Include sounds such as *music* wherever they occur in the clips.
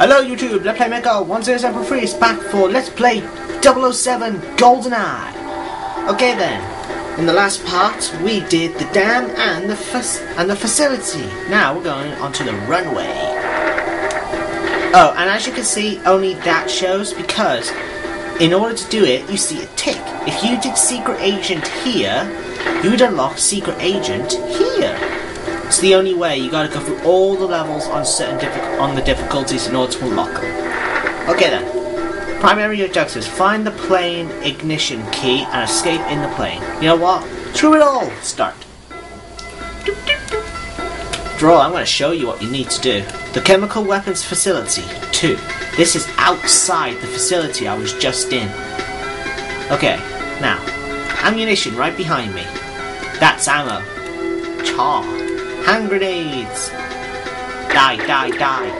Hello YouTube, Let's Play Maker 1073 is back for Let's Play 007 GoldenEye. Okay then, in the last part we did the dam and the and the facility. Now we're going onto the runway. Oh, and as you can see, only that shows because in order to do it, you see a tick. If you did Secret Agent here, you would unlock Secret Agent here. It's the only way. You gotta go through all the levels on certain on the difficulties in order to unlock them. Okay then. Primary objectives: find the plane ignition key and escape in the plane. You know what? Screw it all. Start. Draw. I'm going to show you what you need to do. The chemical weapons facility. Two. This is outside the facility I was just in. Okay. Now, ammunition right behind me. That's ammo. Char. Hand grenades! Die, die, die.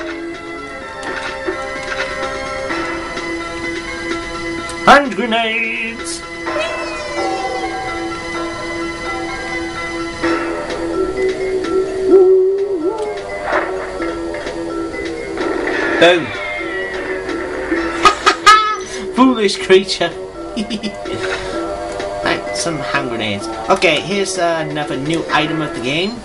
Hand grenades! Boom! *laughs* Foolish creature! *laughs* right, some hand grenades. Okay, here's uh, another new item of the game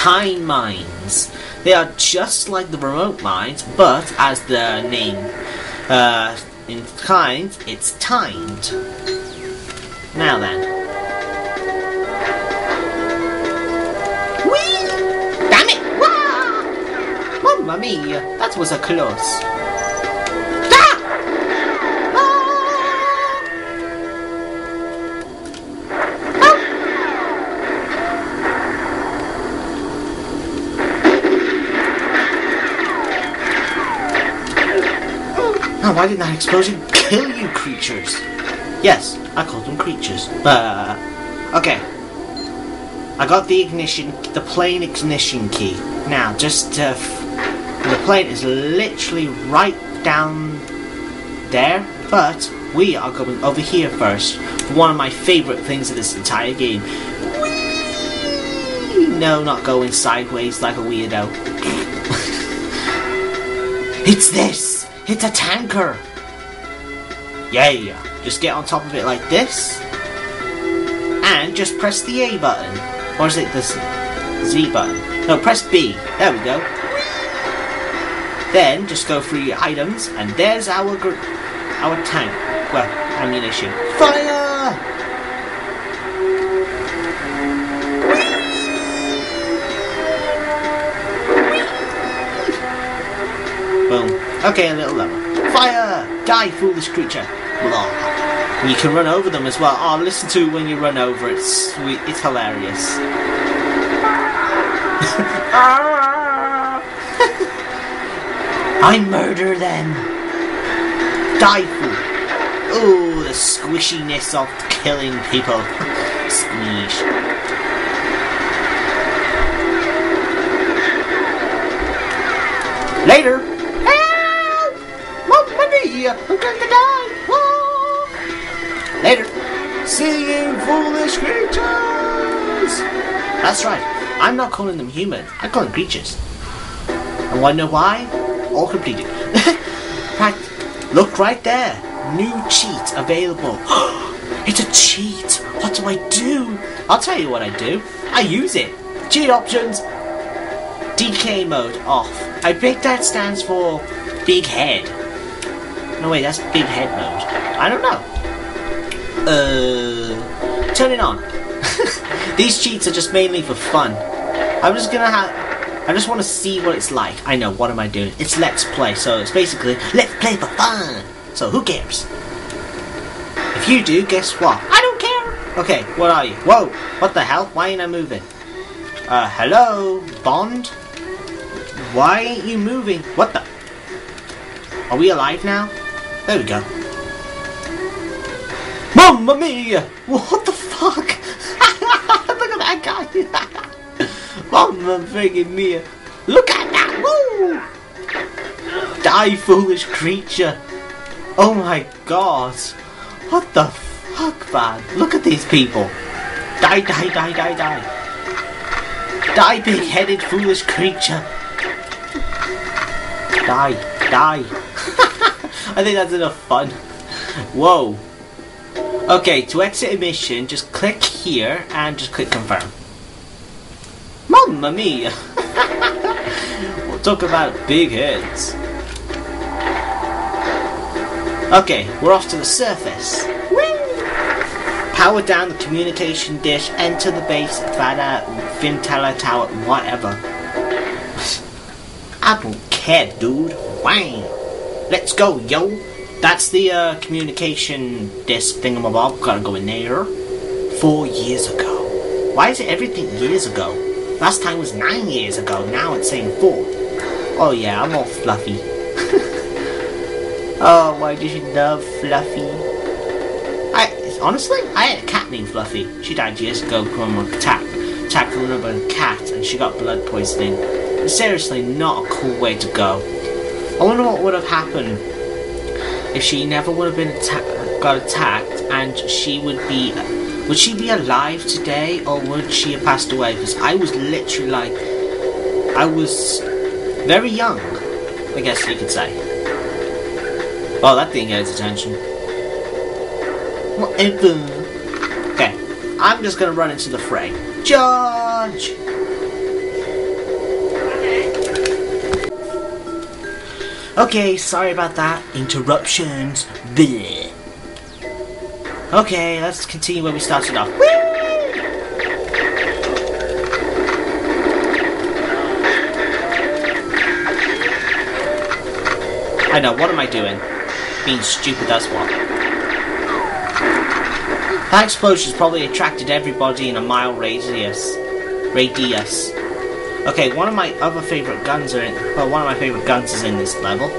time mines. They are just like the remote mines, but as the name uh, inclines, it's timed. Now then. Whee! Damn it! Wah! Mamma mia, that was a close. Oh, why didn't that explosion kill you creatures? Yes, I called them creatures. But okay. I got the ignition, the plane ignition key. Now, just uh, the plane is literally right down there, but we are going over here first for one of my favorite things of this entire game. Whee! No, not going sideways like a weirdo. *laughs* it's this! It's a tanker! Yeah, just get on top of it like this, and just press the A button. Or is it the Z- button? No, press B. There we go. Then just go through your items, and there's our our tank. Well, ammunition. Fire! Boom. Okay, a little lower. Fire! Die, foolish creature. Blah. You can run over them as well. Oh, listen to when you run over. It's sweet. It's hilarious. *laughs* I murder them. Die, fool. Oh, the squishiness of killing people. *laughs* Squeeze. Later. To! Ah! Later. See you, foolish creatures! That's right. I'm not calling them human. I call them creatures. And wanna know why? All completed. *laughs* right. Look right there. New cheat available. *gasps* it's a cheat. What do I do? I'll tell you what I do. I use it. Cheat options. DK mode off. I think that stands for big head. No wait, that's big head mode. I don't know. Uh, turn it on. *laughs* These cheats are just mainly for fun. I'm just gonna have. I just want to see what it's like. I know. What am I doing? It's Let's Play, so it's basically Let's Play for fun. So who cares? If you do, guess what? I don't care. Okay, what are you? Whoa! What the hell? Why ain't I moving? Uh, hello, Bond. Why ain't you moving? What the? Are we alive now? There we go. Mamma mia! What the fuck? *laughs* Look at that guy! *laughs* Mamma friggin' mia! Look at that! Woo! Die, foolish creature! Oh my god! What the fuck, man? Look at these people! Die, die, die, die, die! Die, big-headed, foolish creature! Die. Die. I think that's enough fun. Whoa. Okay, to exit a mission, just click here and just click confirm. Mamma mia! *laughs* we'll talk about big heads. Okay, we're off to the surface. Power down the communication dish, enter the base, Vada, Vintella Tower, whatever. *laughs* I don't care, dude. Wang! Let's go, yo! That's the uh, communication disc thingamabob. Gotta go in there. Four years ago. Why is it everything years ago? Last time was nine years ago. Now it's saying four. Oh yeah, I'm all fluffy. *laughs* oh, why does you love Fluffy? I honestly, I had a cat named Fluffy. She died years ago from an attack, attack another cat, and she got blood poisoning. Seriously, not a cool way to go. I wonder what would have happened if she never would have been atta- got attacked, and she would be. Would she be alive today, or would she have passed away? Because I was literally like, I was very young, I guess you could say. Oh, that thing gets attention. Whatever. Okay, I'm just gonna run into the fray. Judge! Okay, sorry about that. Interruptions. Bleh. Okay, let's continue where we started off. I know, what am I doing? Being stupid, that's what. That explosion's probably attracted everybody in a mile radius. Radius. Okay, one of my other favorite guns are in. Well, one of my favorite guns is in this level.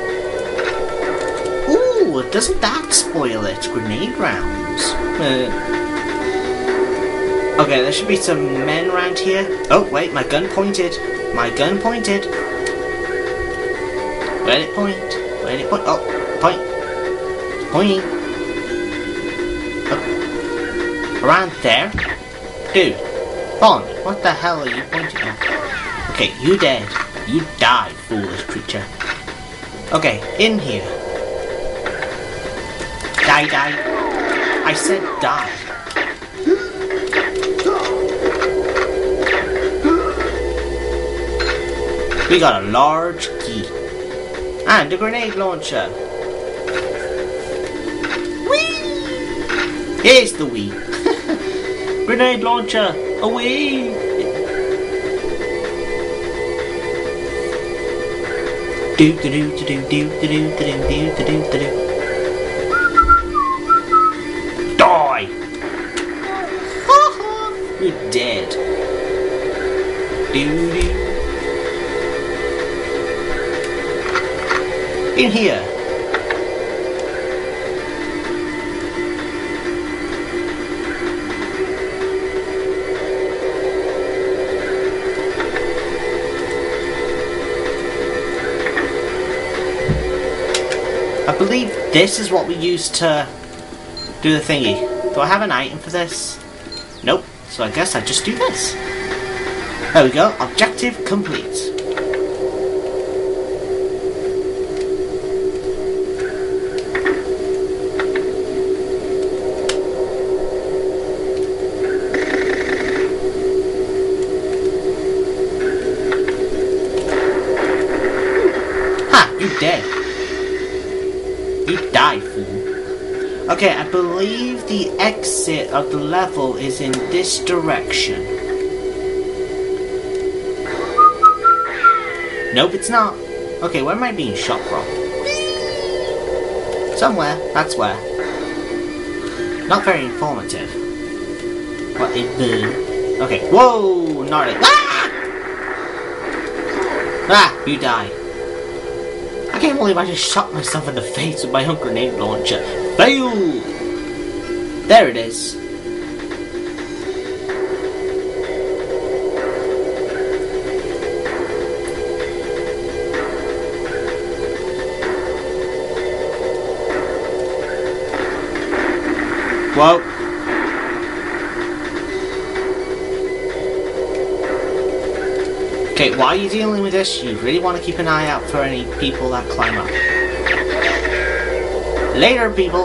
Ooh, doesn't that spoil it? Grenade rounds. Uh, okay, there should be some men around here. Oh, wait, my gun pointed. My gun pointed. Where did it point? Where did it point? Oh, point. Pointing. Oh. Around there? Dude. Bond, what the hell are you pointing at? Okay, you dead. You die, foolish creature. Okay, in here. Die, die. I said die. We got a large key. And a grenade launcher. Whee! Here's the Wii. *laughs* grenade launcher, away! Do do do do do do do do do do do do do. Die! *laughs* You're dead. Do do. In here. Believe this is what we use to do the thingy. Do I have an item for this? Nope. So I guess I just do this. There we go. Objective complete. Ha! You dead. You die, fool. Okay, I believe the exit of the level is in this direction. Nope, it's not. Okay, where am I being shot from? Somewhere, that's where. Not very informative. What boo. Okay, whoa, gnarly. Ah! Ah, you die. I can't believe I just shot myself in the face with my own grenade launcher. Fail! There it is. Whoa. Okay, while you're dealing with this, you really want to keep an eye out for any people that climb up. Later, people!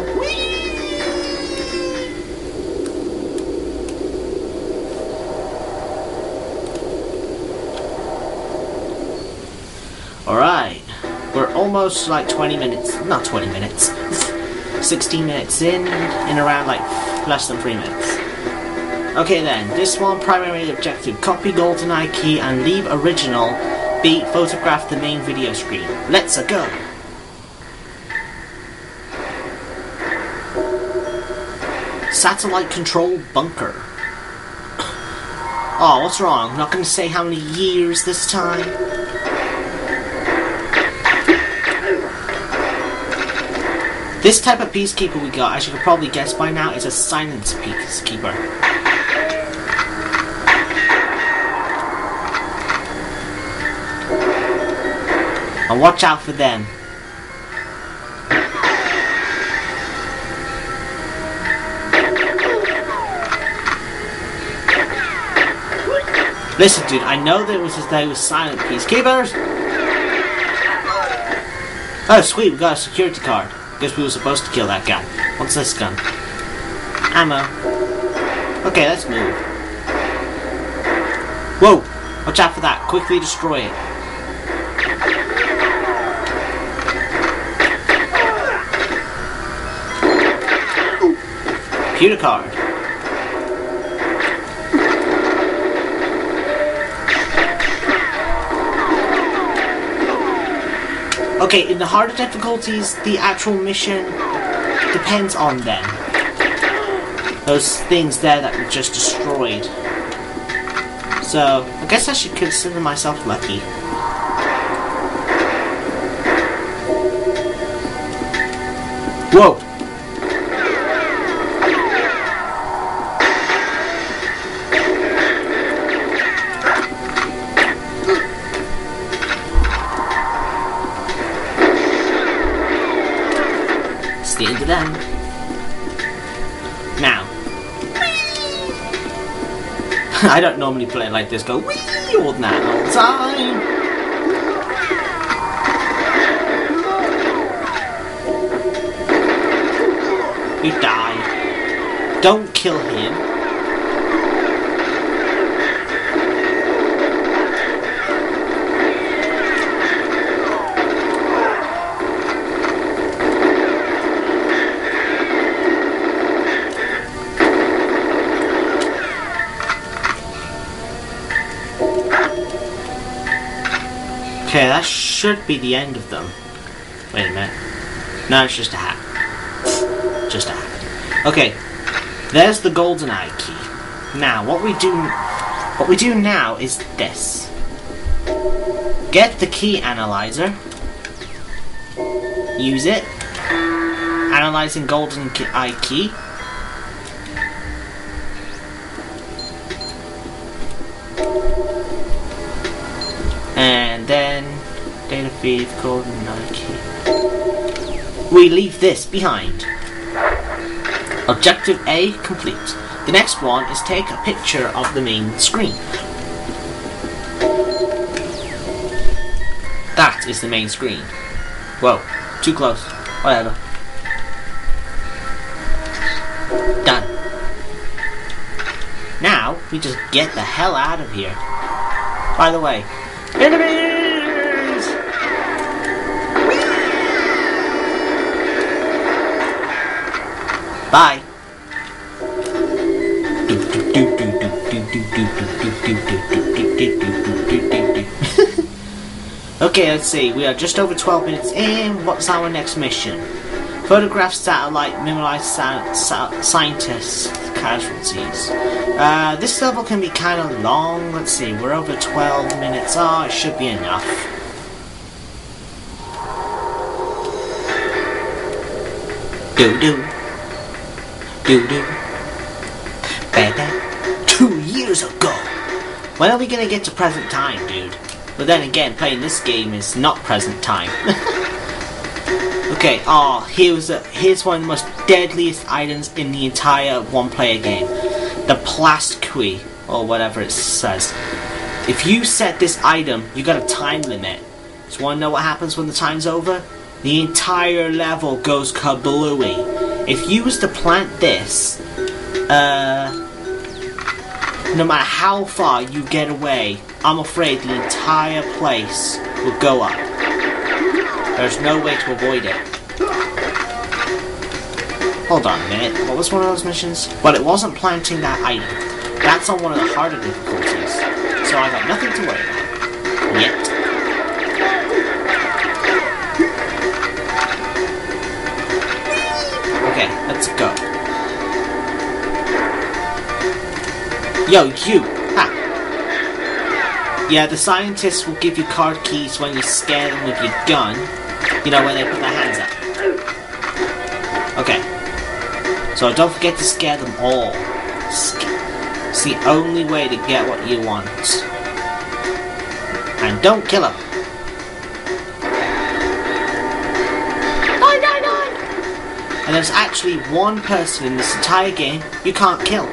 Alright, we're almost like 20 minutes, not 20 minutes, 16 minutes in, in around like less than 3 minutes. Okay then, this one primary objective, copy golden eye key and leave original, B, photograph the main video screen. Let's go! Satellite control bunker. Oh, what's wrong? I'm not gonna say how many years this time. This type of peacekeeper we got, as you can probably guess by now, is a silence peacekeeper. And watch out for them. Listen, dude, I know there was his day with silent peacekeepers. Oh, sweet, we got a security card. Guess we were supposed to kill that guy. What's this gun? Ammo. Okay, let's move. Whoa! Watch out for that. Quickly destroy it. Computer card. Okay, in the harder difficulties, the actual mission depends on them. Those things there that were just destroyed. So, I guess I should consider myself lucky. Whoa! *laughs* I don't normally play like this, go wee all that time. You die. Don't kill him. Okay, that should be the end of them. Wait a minute. No, it's just a hat. Just a hat. Okay, there's the golden eye key. Now, what we do, what we do now is this. Get the key analyzer. Use it. Analyzing golden eye key. Golden eye. We leave this behind. Objective A complete. The next one is take a picture of the main screen. That is the main screen. Whoa, too close. Whatever. Done. Now, we just get the hell out of here. By the way, enemies! *laughs* okay, let's see. We are just over 12 minutes in. What's our next mission? Photograph satellite, minimize sa- sa- scientists casualties. Uh, this level can be kind of long. Let's see. We're over 12 minutes. Oh, it should be enough. Do do. Do do. Baby. Two years ago. When are we gonna get to present time, dude? But then again, playing this game is not present time. *laughs* okay, oh, here's a, here's one of the most deadliest items in the entire one-player game. The Plastqui, or whatever it says. If you set this item, you got a time limit. So wanna know what happens when the time's over? The entire level goes kablooey. If you was to plant this, uh, no matter how far you get away, I'm afraid the entire place will go up. There's no way to avoid it. Hold on a minute, what was one of those missions? But it wasn't planting that item. That's on one of the harder difficulties. So I got nothing to worry about. Yo, you! Ha! Yeah, the scientists will give you card keys when you scare them with your gun. You know, when they put their hands up. Okay. So don't forget to scare them all. It's the only way to get what you want. And don't kill them. And there's actually one person in this entire game you can't kill.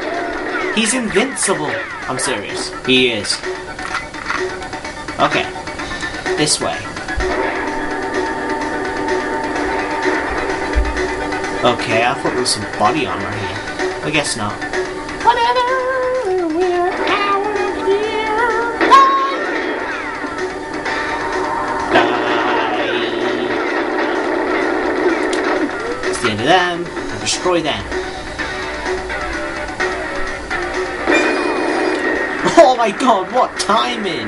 He's invincible. I'm serious. He is. Okay. This way. Okay, I thought there was some body armor here. I guess not. Whatever. We're out of here. Die. It's the end of them. And destroy them. My god, what timing! *laughs*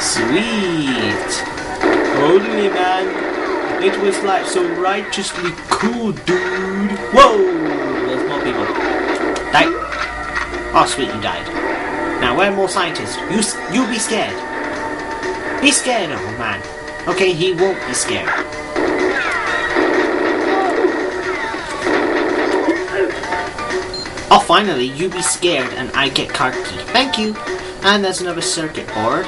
Sweet! Totally, man. It was like so righteously cool, dude. Whoa! There's more people. Die. Oh, sweet, you died. Now, we're more scientists. You, you be scared. Be scared, old man. Okay, he won't be scared. Oh, finally, you be scared and I get key. Thank you. And there's another circuit board.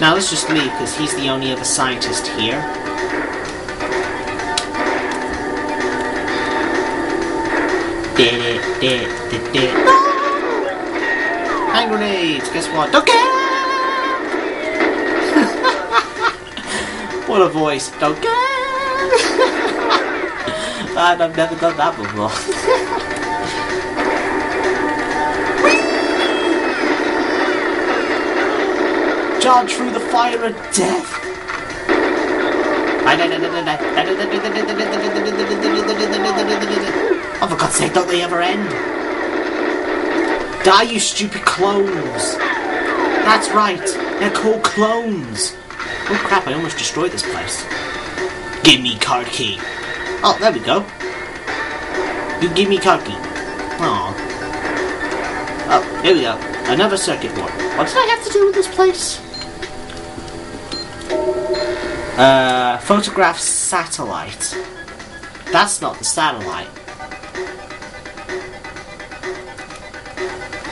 Now let's just leave because he's the only other scientist here. Did it, did did. Hand grenades, guess what? Okay! *laughs* what a voice. Don't care! *laughs* I've never done that before. *laughs* Charge through the fire of death! Oh, for God's sake, don't they ever end? Die, you stupid clones! That's right, they're called clones! Oh crap, I almost destroyed this place. Give me card key. Oh, there we go. You give me card key. Aw. Oh, here we go. Another circuit board. What did I have to do with this place? Uh, photograph satellite. That's not the satellite.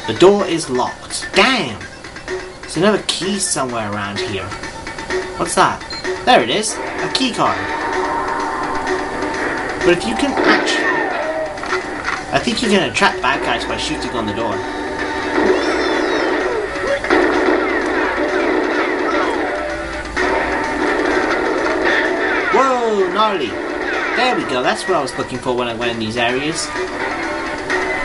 The door is locked. Damn! There's another key somewhere around here. What's that? There it is. A key card. But if you can actually... I think you're going to attract bad guys by shooting on the door. Gnarly. There we go, that's what I was looking for when I went in these areas.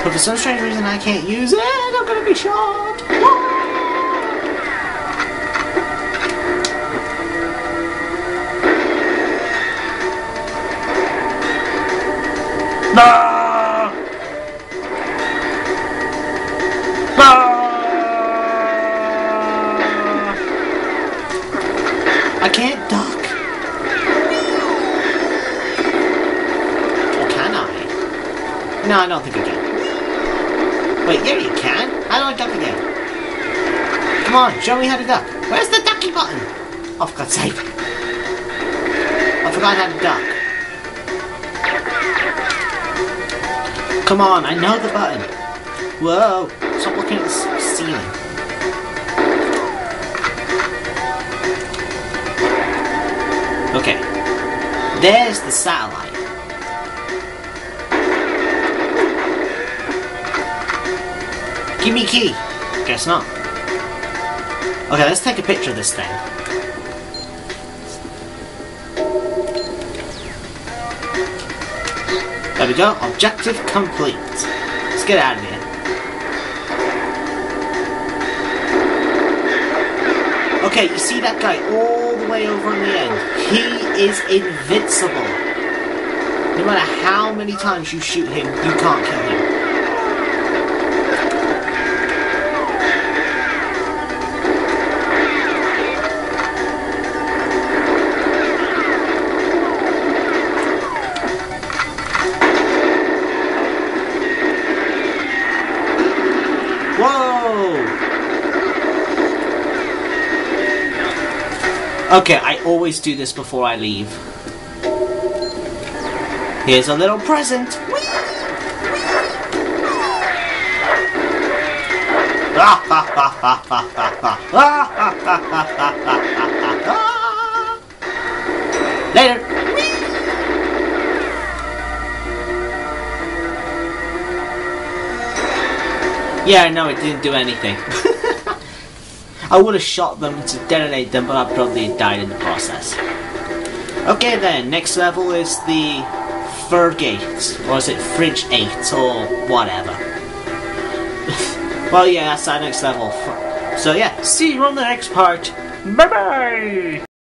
But for some strange reason I can't use it, I'm gonna be shot. No! No, I don't think I can. Wait, yeah, you can. How do I duck again? Come on, show me how to duck. Where's the ducky button? Oh, for God's sake. I forgot how to duck. Come on, I know the button. Whoa, stop looking at the ceiling. Okay, there's the satellite. Give me key. Guess not. Okay, let's take a picture of this thing. There we go, objective complete. Let's get out of here. Okay, you see that guy all the way over on the end? He is invincible. No matter how many times you shoot him, you can't kill him. Okay, I always do this before I leave. Here's a little present. *laughs* Later. Yeah, no, it didn't do anything. *laughs* I would have shot them to detonate them, but I probably died in the process. Okay then, next level is the Furgate, or is it Fridge 8, or whatever. *laughs* well yeah, that's our next level. So yeah, see you on the next part. Bye bye!